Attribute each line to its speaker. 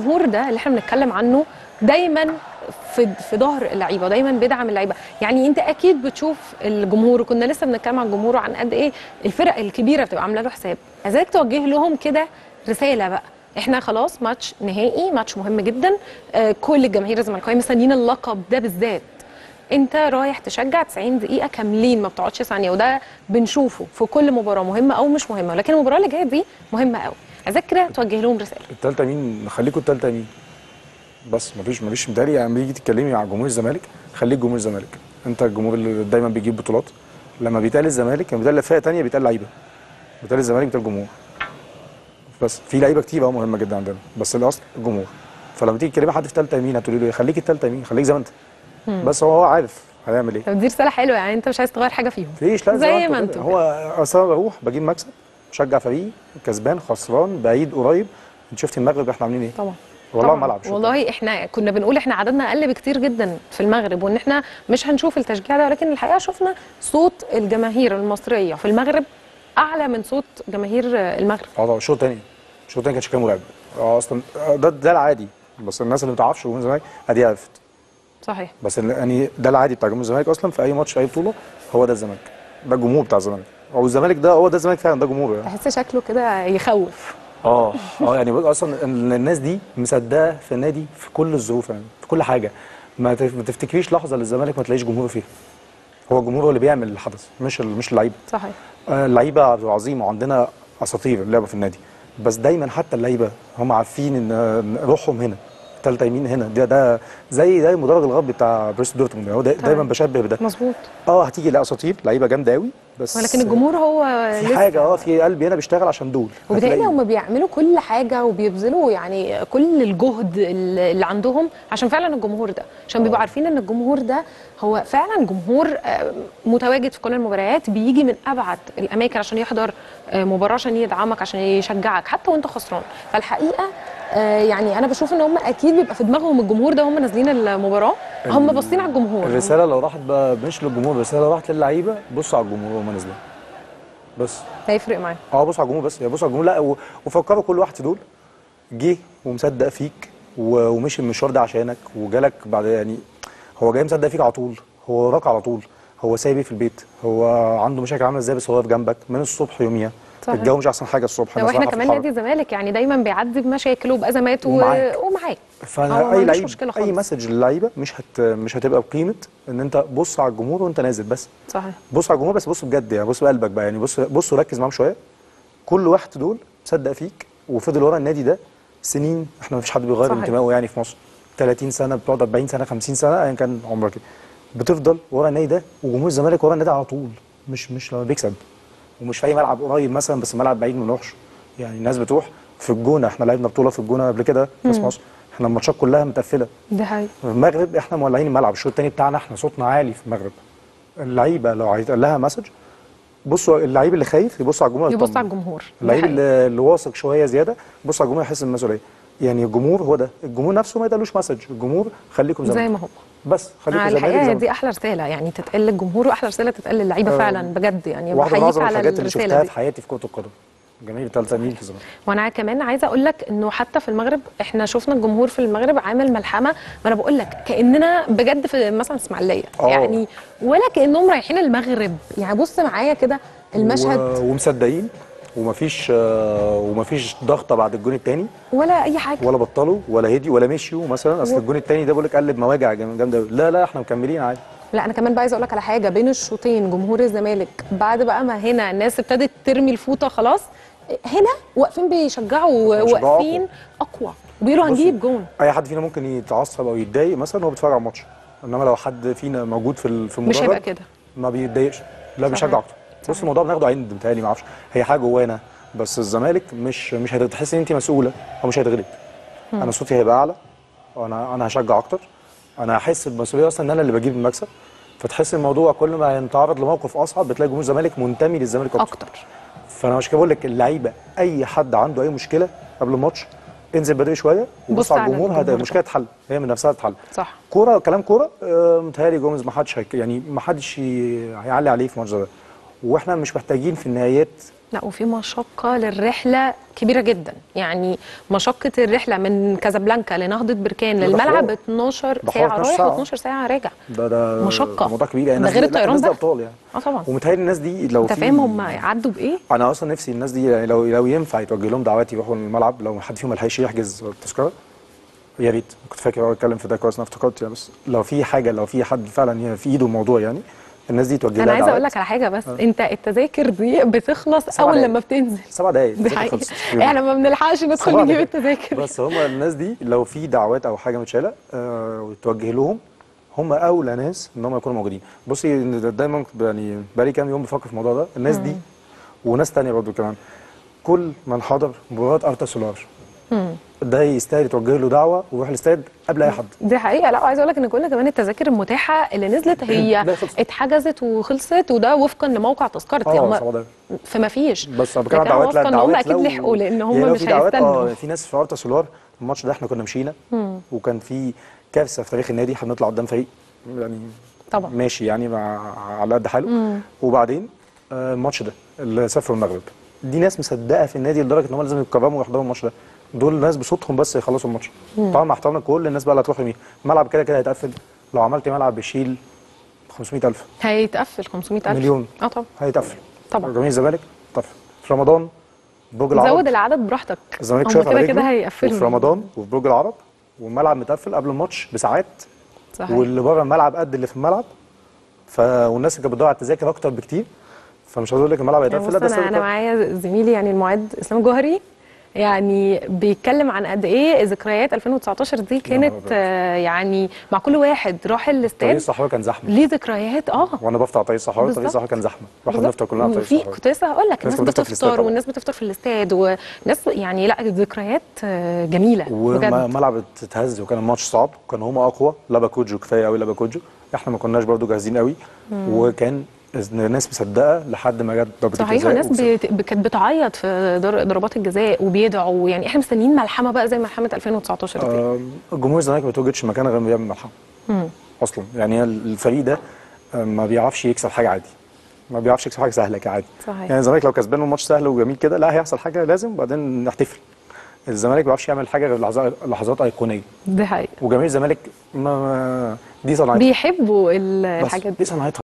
Speaker 1: الجمهور ده اللي إحنا بنتكلم عنه دايما في في ظهر اللعيبة دايما بيدعم اللعيبة. يعني انت أكيد بتشوف الجمهور وكنا لسه بنتكلم عن الجمهور وعن قد إيه الفرق الكبيرة بتبقى عاملة له حساب عايزاك توجه لهم كده رسالة بقى. إحنا خلاص ماتش نهائي ماتش مهم جدا. آه كل الجماهير الزمالكاويه مستنيين اللقب ده بالذات. انت رايح تشجع 90 دقيقة كاملين ما بتقعدش ثانية. وده بنشوفه في كل مباراة مهمة أو مش مهمة. لكن المباراة اللي جاية دي مهمة قوي كده توجه لهم رسالة.
Speaker 2: التالتة مين؟ خليكوا التالتة مين؟ بس مفيش مفيش. متهيألي يعني تيجي تتكلمي مع جمهور الزمالك خليك جمهور الزمالك. أنت الجمهور اللي دايما بيجيب بطولات. لما بيتقال الزمالك لما بيتقال فرقه ثانية بيتقال لعيبة. بيتقال الزمالك بيتقال جمهور. بس في لعيبة كتير آه مهمة جدا عندنا. بس الأصل الجمهور. فلما تيجي تكلمي حد في ثالثه يمين هتقولي له إيه؟ خليك الثالثه يمين خليك زي ما أنت. بس هو هو عارف هيعمل إيه.
Speaker 1: طب دي رسالة حلوة يعني أنت مش عايز تغير حاجة فيهم.
Speaker 2: فيش لا
Speaker 1: زي ما. أنتوا
Speaker 2: هو اصل أنا بروح بجيب مكسب. بشجع فريقي كسبان خسران بعيد قريب. انت شفت المغرب إحنا عاملين إيه؟
Speaker 1: طبعا.
Speaker 2: والله. الملعب شوف.
Speaker 1: والله إحنا كنا بنقول إحنا عددنا أقل بكتير جدا في المغرب وان إحنا مش هنشوف التشجيع ده ولكن الحقيقة شفنا صوت الجماهير المصرية في المغرب أعلى من صوت جماهير المغرب.
Speaker 2: آه طبعا. شوط تاني. شوط تاني كان شكله مرعب. آه أصلا ده ده العادي. بس الناس اللي ما تعرفش جمهور الزمالك ادي عرفت.
Speaker 1: صحيح.
Speaker 2: بس يعني ده العادي بتاع جمهور الزمالك أصلا في أي ماتش أي بطولة هو ده الزمالك. ده الجمهور بتاع الزمالك. أو الزمالك ده هو ده الزمالك فعلا ده جمهور يعني.
Speaker 1: تحس شكله كده يخوف.
Speaker 2: آه آه يعني أصلا ال- الناس دي مصدقة في النادي في كل الظروف يعني في كل حاجة. ما تف- ما تفتكريش لحظة للزمالك ما تلاقيش جمهور فيها. هو الجمهور هو اللي بيعمل الحدث مش مش اللعيبة.
Speaker 1: صحيح.
Speaker 2: آه، اللعيبة عظيمة وعندنا أساطير اللعبة في النادي. بس دايما حتى اللعيبة هم عارفين إن روحهم هنا ثالثه يمين هنا. ده ده زي زي المدرج الغربي بتاع بروس دورتموند. هو دا- دايما بشبه بده.
Speaker 1: مظبوط.
Speaker 2: آه هتيجي لا اساطير لعيبة جامدة قوي بس
Speaker 1: ولكن الجمهور هو
Speaker 2: في حاجة آه في قلبي هنا بيشتغل عشان دول
Speaker 1: وبالتالي هم بيعملوا كل حاجة وبيبذلوا يعني كل الجهد اللي عندهم عشان فعلا الجمهور ده عشان بيبقوا عارفين إن الجمهور ده هو فعلا جمهور آه، متواجد في كل المباريات بيجي من أبعد الأماكن عشان يحضر آه، مباراة عشان يدعمك عشان يشجعك حتى وأنت خسران. فالحقيقة يعني أنا بشوف إن هم أكيد بيبقى في دماغهم الجمهور ده هم نازلين المباراة هم باصين على الجمهور.
Speaker 2: الرسالة لو راحت بقى مش للجمهور الرسالة لو راحت للعيبة بصوا على الجمهور وهم نازلين بس.
Speaker 1: هيفرق معاهم
Speaker 2: آه بصوا على الجمهور بس. بصوا على الجمهور لا وفكروا كل واحد دول. جه ومصدق فيك ومشي المشوار ده عشانك وجالك بعد يعني هو جاي مصدق فيك على طول. هو وراك على طول. هو سايب إيه في البيت؟ هو عنده مشاكل عاملة إزاي بس هو واقف جنبك من الصبح يوميها؟
Speaker 1: صحيح.
Speaker 2: الجو مش أحسن حاجة الصبح
Speaker 1: لو
Speaker 2: إحنا
Speaker 1: كمان. نادي الزمالك يعني دايما بيعدي بمشاكله وبازماته و-
Speaker 2: ومعاك. فأنا
Speaker 1: ما أي
Speaker 2: لعيب
Speaker 1: أي.
Speaker 2: مسج للعيبة مش هت مش هتبقى بقيمة إن أنت بص على الجمهور وأنت نازل بس
Speaker 1: صحيح
Speaker 2: بص على الجمهور بس بص بجد يعني بص بقلبك بقى يعني بص بص وركز معاهم شوية كل واحد دول مصدق فيك وفضل ورا النادي ده سنين إحنا ما فيش حد بيغير. انتمائه يعني في مصر 30 سنة بتقعد 40 سنة 50 سنة ايا كان عمرك إيه. بتفضل ورا النادي ده وجمهور الزمالك ورا النادي على طول مش مش لما بيكسب ومش في أي ملعب قريب مثلا بس ملعب بعيد ما نروحش. يعني الناس بتروح في الجونة. إحنا لعبنا بطولة في الجونة قبل كده في كاس مصر. إحنا الماتشات كلها متقفلة.
Speaker 1: ده حقيقي.
Speaker 2: المغرب إحنا مولعين الملعب. الشوط الثاني بتاعنا إحنا صوتنا عالي في المغرب. اللعيبة لو هيتقال لها message بصوا اللعيب اللي خايف يبص على الجمهور.
Speaker 1: يبص. على الجمهور.
Speaker 2: اللعيب. اللي, اللي واثق شوية زيادة بص على الجمهور يحس بالمسؤولية. يعني الجمهور هو ده. الجمهور نفسه ما يتقالوش message. الجمهور خليكم
Speaker 1: زي
Speaker 2: زمالك
Speaker 1: ما هو
Speaker 2: بس خليكم
Speaker 1: آه،
Speaker 2: زمالك الحقيقة.
Speaker 1: دي أحلى رسالة يعني تتقال للجمهور وأحلى رسالة تتقال للعيبة
Speaker 2: آه،
Speaker 1: فعلا بجد يعني
Speaker 2: واحدة من اعظم الحاجات اللي شفتها في حياتي في كرة القدم. جماهير ثالثه ميل في الزمالك
Speaker 1: وأنا كمان عايزة أقول لك إنه حتى في المغرب إحنا شفنا الجمهور في المغرب عامل ملحمة. ما أنا بقول لك كأننا بجد في مثلا إسماعيلية.
Speaker 2: آه.
Speaker 1: يعني ولا كأنهم رايحين المغرب. يعني بص معايا كده المشهد.
Speaker 2: و... ومصدقين؟ ومفيش آه، ومفيش ضغطة بعد الجون الثاني
Speaker 1: ولا أي حاجة.
Speaker 2: ولا بطلوا ولا هدي ولا مشيوا مثلا. أصل
Speaker 1: و-
Speaker 2: الجون الثاني ده بقول لك قلب مواجع جام- جامدة. لا لا إحنا مكملين عادي.
Speaker 1: لا أنا كمان بقى عايزه أقول لك على حاجة. بين الشوطين جمهور الزمالك بعد بقى ما هنا الناس ابتدت ترمي الفوطة خلاص هنا واقفين بيشجعوا واقفين أقوى. وبيقولوا هنجيب جون.
Speaker 2: أي حد فينا ممكن يتعصب أو يتضايق مثلا وهو بيتفرج على الماتش. إنما لو حد فينا موجود في ال- في
Speaker 1: مش
Speaker 2: المدرج
Speaker 1: هيبقى كده.
Speaker 2: ما بيتضايقش. لا بيشجع. أكتر. بص الموضوع بناخده عند متهيألي ما أعرفش هي حاجة جوانا بس الزمالك مش مش هتحس إن انت مسؤولة أو مش هيتغلب. أنا صوتي هيبقى أعلى وأنا أنا هشجع أكتر. أنا هحس بمسؤولية أصلا إن أنا اللي بجيب المكسب. فتحس الموضوع كل ما ينتعرض لموقف أصعب بتلاقي جمهور الزمالك منتمي للزمالك أكتر,
Speaker 1: أكتر.
Speaker 2: فأنا مش كده بقول لك اللعيبة أي حد عنده أي مشكلة قبل الماتش انزل بدري شوية
Speaker 1: بص
Speaker 2: وبص على الجمهور
Speaker 1: ده.
Speaker 2: المشكلة تتحل هي من نفسها تتحل.
Speaker 1: صح.
Speaker 2: كورة كلام كورة آه، متهيألي جوميز ما حدش يعني ما حدش هيعلي عليه في الماتش ده. وإحنا مش محتاجين في النهايات
Speaker 1: لا وفي مشقة للرحلة كبيرة جدا يعني مشقة الرحلة من كازابلانكا لنهضة بركان
Speaker 2: ده
Speaker 1: للملعب
Speaker 2: حوار.
Speaker 1: 12
Speaker 2: ده حوار
Speaker 1: ساعة
Speaker 2: 12
Speaker 1: رايح
Speaker 2: ساعة.
Speaker 1: و12 ساعة راجع
Speaker 2: ده ده
Speaker 1: مشقة.
Speaker 2: ده موضوع كبير يعني
Speaker 1: ده غير الطيران بقى.
Speaker 2: أبطال يعني
Speaker 1: آه طبعا
Speaker 2: ومتهيألي الناس دي لو أنت
Speaker 1: فاهم هم عدوا بإيه؟
Speaker 2: أنا أصلا نفسي الناس دي يعني لو لو ينفع يتوجه لهم دعوات يروحوا الملعب لو حد فيهم ملحقش يحجز التذكره يا ريت كنت فاكر اتكلم في ده كويس أنا افتكرت يعني بس لو في حاجة لو في حد فعلا في إيده الموضوع يعني الناس دي توجه لها
Speaker 1: أنا
Speaker 2: عايزة.
Speaker 1: أقول لك على حاجة بس أنت التذاكر دي بتخلص
Speaker 2: أول.
Speaker 1: لما بتنزل.
Speaker 2: سبع دقايق.
Speaker 1: دي حقيقة. إحنا ما بنلحقش ندخل نجيب. التذاكر.
Speaker 2: بس هم الناس دي لو في دعوات أو حاجة متشالة آه وتوجه لهم هم أولى ناس إن هم يكونوا موجودين. بصي دايما يعني بقالي كام يوم بفكر في الموضوع ده. الناس دي وناس تانية برضو كمان. كل من حضر مباراة أرتا سولار ده يستاهل يتوجه له دعوة ويروح الاستاد قبل أي حد.
Speaker 1: دي حقيقة. لا وعايزة أقول لك إن كل كمان التذاكر المتاحة اللي نزلت هي. اتحجزت وخلصت وده وفقا لموقع تذكرتي
Speaker 2: آه
Speaker 1: هم
Speaker 2: سبع دقايق
Speaker 1: فما فيش.
Speaker 2: بس أنا بتكلم دعوات لا
Speaker 1: إن هم
Speaker 2: دعوات أكيد
Speaker 1: لحقوا لأن هم
Speaker 2: يعني لو
Speaker 1: مش
Speaker 2: دعوات
Speaker 1: هيستنوا.
Speaker 2: آه في ناس في ارتا سولار الماتش ده إحنا كنا مشينا وكان في كارثة في تاريخ النادي إحنا بنطلع قدام فريق يعني
Speaker 1: طبعا.
Speaker 2: ماشي يعني مع على قد حاله. وبعدين آه، الماتش ده اللي سافروا المغرب دي ناس مصدقة في النادي لدرجة إن هم لازم يتكرموا ويحضروا الماتش ده. دول ناس بصوتهم بس يخلصوا الماتش. طبعا مع احترامنا كل الناس بقى اللي هتروح يمين. الملعب كده كده هيتقفل. لو عملت ملعب بيشيل 500000
Speaker 1: هيتقفل 500000
Speaker 2: مليون.
Speaker 1: آه طبعا.
Speaker 2: هيتقفل.
Speaker 1: طبعا.
Speaker 2: جماهير الزمالك تقفل في رمضان برج العرب.
Speaker 1: زود العدد براحتك.
Speaker 2: الزمالك شايف
Speaker 1: كده كده هيقفلوا
Speaker 2: وفي رمضان وفي برج العرب. والملعب متقفل قبل الماتش بساعات.
Speaker 1: صحيح.
Speaker 2: واللي بره الملعب قد اللي في الملعب. ف والناس اللي كانت بتدور على التذاكر أكتر بكتير. فمش عايز أقول لك الملعب
Speaker 1: يعني
Speaker 2: هيتقفل. لا ده
Speaker 1: أنا أنا
Speaker 2: استاد
Speaker 1: معايا زميلي يعني المعد إسلام الجوهري يعني بيتكلم عن قد إيه ذكريات 2019 دي كانت. آه، يعني مع كل واحد راح
Speaker 2: طريق
Speaker 1: الاستاد
Speaker 2: الصحراوي كان زحمة.
Speaker 1: ليه ذكريات؟ آه.
Speaker 2: وأنا بفتح طريق الصحراوي طريق. الصحراوي كان زحمة. رحنا. نفطر كلنا على طريق
Speaker 1: وفي
Speaker 2: الصحراوي.
Speaker 1: كنت لسه هقول لك
Speaker 2: الناس بتفطر.
Speaker 1: والناس بتفطر في الاستاد وناس يعني لا الذكريات آه، جميلة
Speaker 2: وملعب اتهز وكان الماتش صعب وكان هما أقوى. لابا كوجو كفاية قوي لابا كوجو. إحنا ما كناش برضو جاهزين قوي وكان الناس مصدقة لحد ما جت ضربة
Speaker 1: صحيح
Speaker 2: الجزاء
Speaker 1: الناس
Speaker 2: وكسبنا.
Speaker 1: بت- كانت بتعيط في ضربات الجزاء وبيدعوا يعني إحنا مستنيين ملحمة بقى زي ملحمة 2019 دي.
Speaker 2: آم، جمهور الزمالك ما بيتواجدش مكان غير بيعمل ملحمة. أصلا. يعني الفريق ده ما بيعرفش يكسب حاجة عادي. ما بيعرفش يكسب حاجة سهلة كعادي.
Speaker 1: صحيح.
Speaker 2: يعني الزمالك لو كسبان الماتش سهل وجميل كده لا هيحصل حاجة لازم وبعدين نحتفل. الزمالك ما بيعرفش يعمل حاجة غير لحظات لحظات أيقونية.
Speaker 1: دي حقيقة.
Speaker 2: وجماهير الزمالك ما دي صنعتها.
Speaker 1: بيحبوا الحاجات
Speaker 2: دي صنعتها.